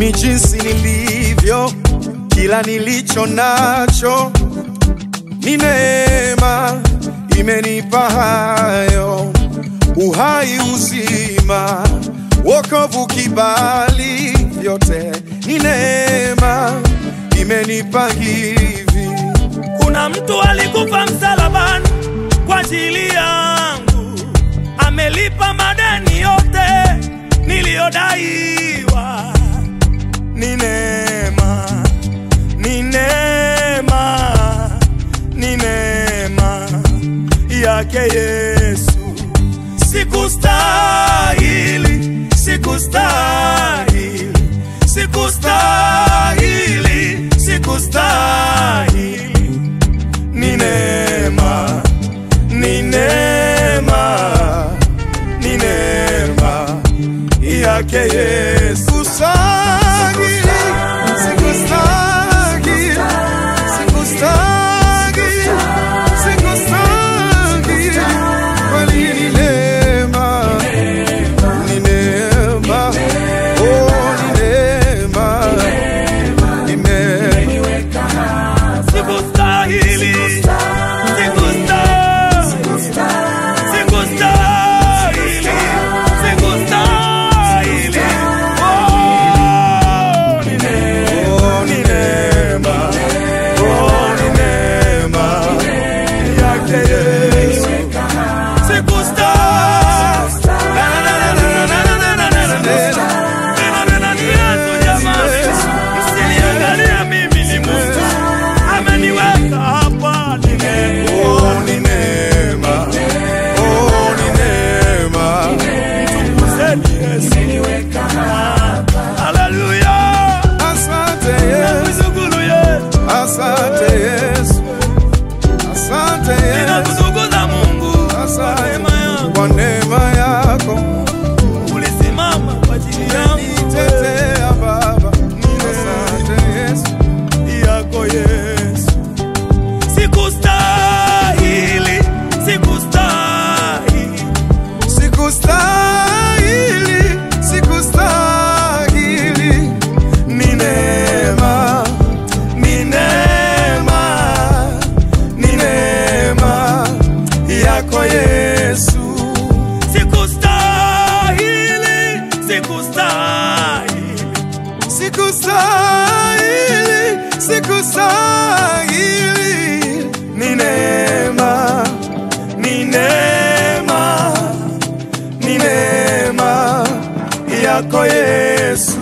mimi jinsi nilivyo, kila nilicho nacho. Ni neema, imenipa hayo. Uhai, uzima, wokovu, kibali, vyote. Ni neema, imenipa hivi. Kuna mtu alikufa msalabani kwa ajili yangu, amelipa madeni yote niliyodaiwa ni neema, ni neema, ni neema yake Yesu. Sikustahili, sikustahili Sikustahili, sikustahili, ni neema, ni neema, ni neema yako Yesu.